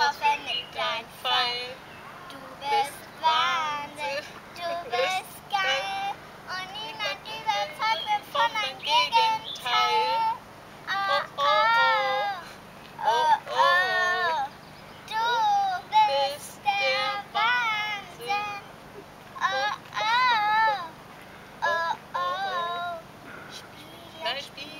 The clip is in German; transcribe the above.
mitten in mein Herz getroffen mit deinem Pfeil. Du bist Wahnsinn, du bist geil. und niemand überzeugt mich von deinem Gegenteil. Oh, oh, oh, oh, oh, du bist der Wahnsinn. Oh, oh, oh, oh, Dein Spiegel, Spiegel